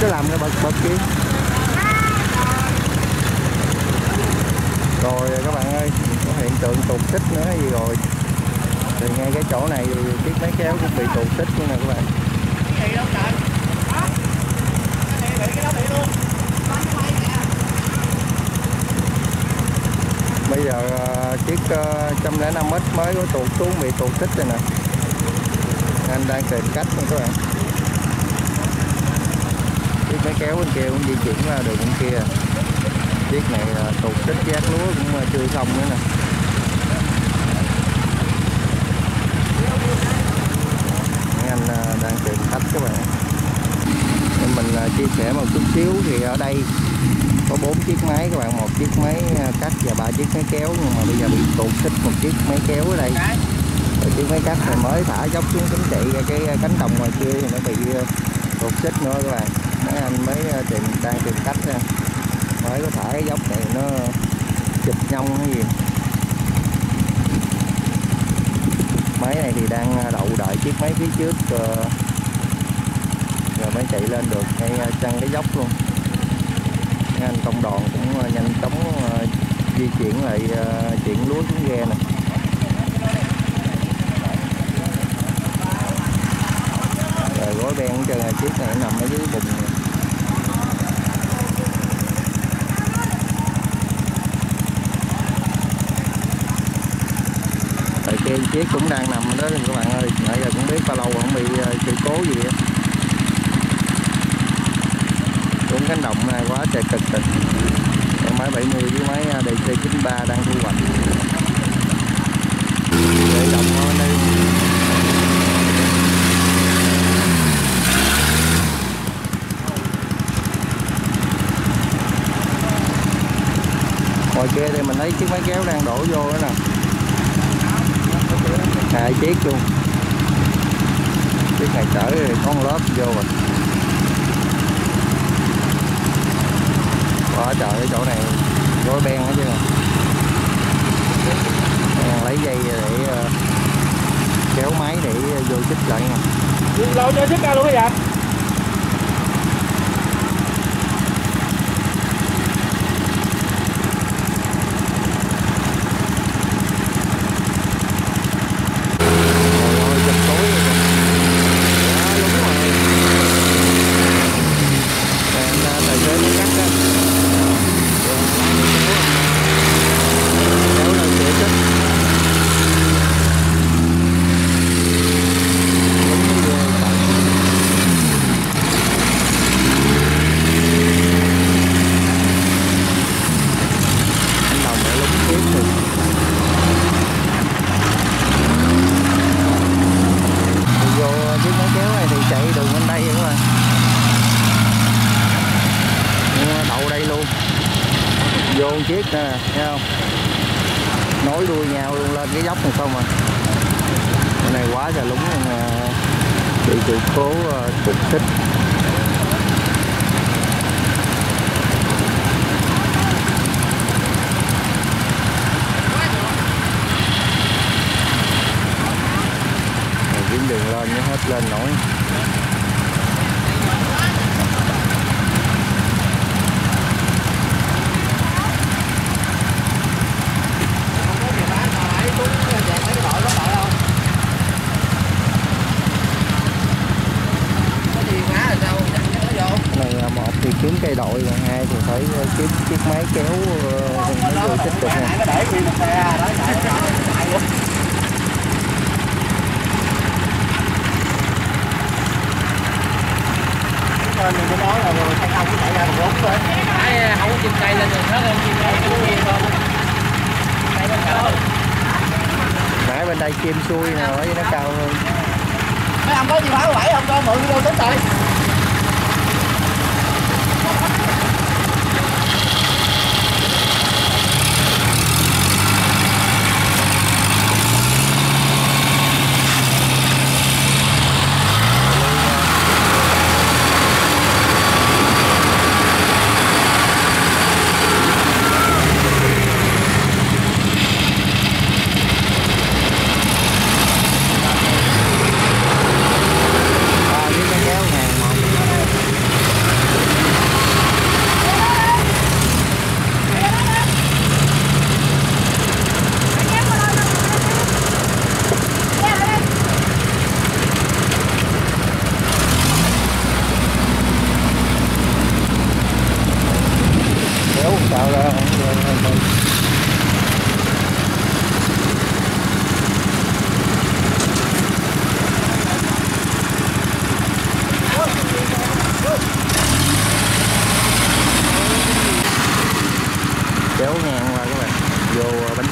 cứ làm cái bật bật kia. Rồi, các bạn ơi, có hiện tượng tụt xích nữa hay gì rồi? Thì ngay cái chỗ này thì chiếc máy kéo cũng bị tụt xích như nè, các bạn. Bây giờ à, chiếc à, 105 m mới có tụt xuống bị tụt xích rồi nè. Anh đang tìm cách luôn các bạn máy kéo bên kia cũng di chuyển ra đường bên kia. Chiếc này tụt tích giác lúa cũng ờ, chưa xong nữa nè. Mấy anh ờ, đang tìm khách các bạn. Nên mình ờ, chia sẻ một chút xíu thì ở đây có bốn chiếc máy các bạn. Một chiếc máy cắt và ba chiếc máy kéo, nhưng mà bây giờ bị tụt xích một chiếc máy kéo ở đây. Rồi chiếc máy cắt này mới thả dốc xuống cánh trị cái cánh đồng ngoài kia thì nó bị tụt tích xích nữa các bạn mấy anh mới ờ, tìm, đang tìm cách nha mới có thả cái dốc này nó chụp nhông hay gì. Máy này thì đang ờ, đậu đợi chiếc máy phía trước rồi mới chạy lên được ngay chân cái dốc luôn. Mấy anh công đoàn cũng nhanh chóng di chuyển lại chuyển lúa xuống ghe này rồi gói ben cũng trơn là chiếc này nằm ở dưới bùn nè. tại kia chiếc cũng đang nằm đó các bạn ơi nãy giờ cũng biết bao lâu không bị ờ, sự cố gì á. Cũng cánh đồng này quá trời cực cực. Con máy 70 với máy à, DC93 đang thu hoạch. Để đồng nó đây ngoài kia thì mình thấy chiếc máy kéo đang đổ vô đó nè. Hai chiếc luôn chiếc này chở thì con lớp vô rồi. Quá trời cái chỗ này gói ben hết chứ. Nè lấy dây để ờ, kéo máy để vô chích lại nè. Lâu cho chiếc ra luôn hả vậy? Trời ơi, chụp tối rồi kìa. Quá đúng rồi. Nè, anh, à, tài xế mới cắt á. Rồi, kéo lên sửa chích. Đúng như ghê các bạn. Anh Đồng đã lúc tiếp rồi. Thì vô chiếc máy kéo này thì chạy đường bên đây vậy các bạn Nhưng mà đậu đây luôn vô một chiếc nè thấy không nối đuôi nhau luôn lên cái dốc này không à cái này quá trời lúng luôn ờ, bị sự cố ờ, trục xích. Rồi, kiếm đường lên nó hết lên nổi này là một thì kiếm cây đội còn hai thì phải ờ, kiếm chiếc máy kéo ờ, mới vô chích được nè Nó để nguyên một xe đó, chạy luôn. Nên mình mới nói là thằng ông chạy ra một lúc thôi. Phải không chim cây lên rồi hết chim cây cũng nhiều hơn. Cây lên cao. nãy bên đây chim xuôi nè nó cao hơn Mấy ông có gì báo bảy không cho mượn vô tính rồi.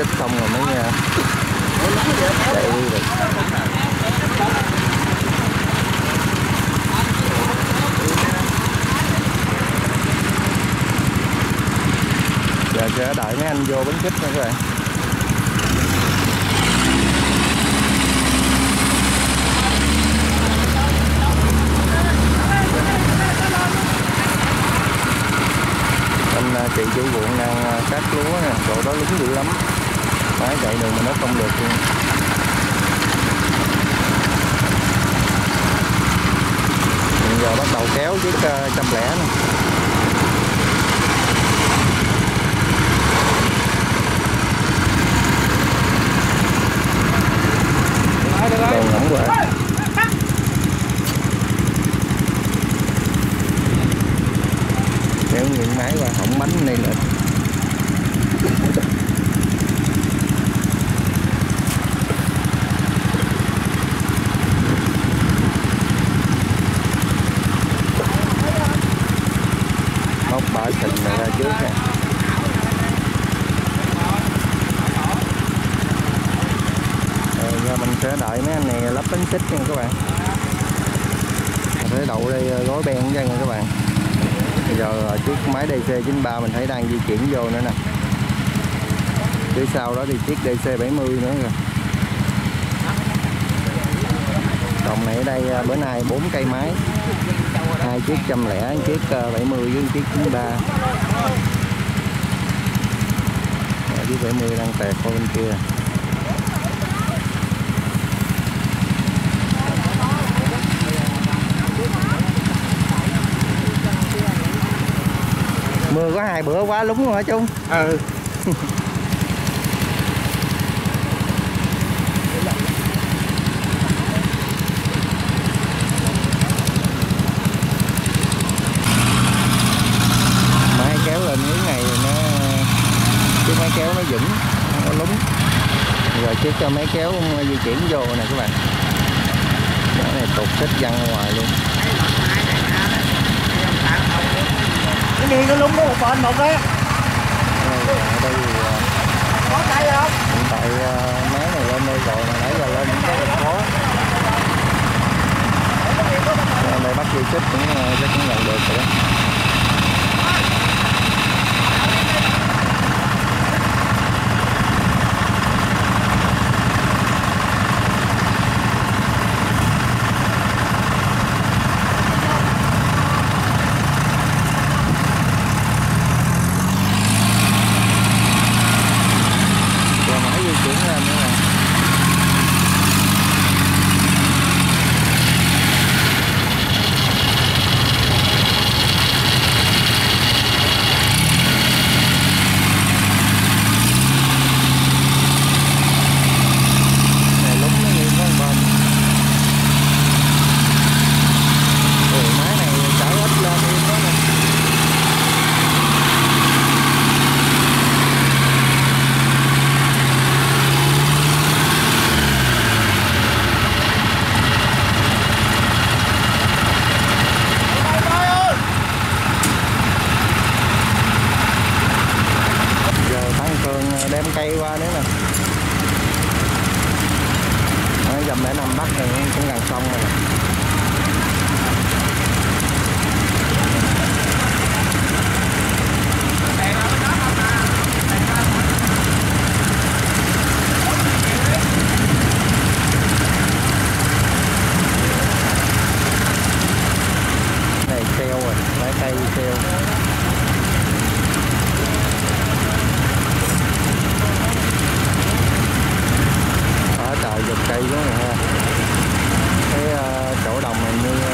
xích không rồi mới chạy đi được giờ sẽ đợi mấy anh vô bến xích nha các bạn. À, chị chủ ruộng đang à, cắt lúa nè chỗ đó lúng dữ lắm máy chạy đường mà nó không được luôn. Hiện giờ bắt đầu kéo chiếc à, trăm lẻ còn ngỗng quả kéo những máy qua hỏng bánh này là móc bả sình này ra trước nè rồi giờ mình sẽ đợi mấy anh này lắp bánh xích nha các bạn. Mình sẽ đậu đây ờ, gói ben ra nha các bạn. Bây giờ ờ, chiếc máy DC93 mình thấy đang di chuyển vô nữa nè. Phía sau đó thì chiếc DC70 nữa rồi còn này ở đây ờ, bữa nay 4 cây máy. Hai chiếc trăm lẻ chiếc 70 với chiếc 93 chiếc 70 đang tẹt qua bên kia. Mưa có hai bữa quá lúng luôn hả chung ừ. Máy kéo lên cái ngày nó chiếc máy kéo nó vững nó lúng. Rồi chiếc cho máy kéo di chuyển vô nè các bạn. Cái này tụt xích văng ngoài luôn cái nghiêng nó lúng có một bên một Đây, ở đây thì, ờ, có cây không? hiện tại ờ, máy này lên đây rồi mà nãy giờ lên cũng rất là khó. Đây bắt dây xích cũng ờ, chắc cũng nhận được rồi đó cái ờ, chỗ đồng này như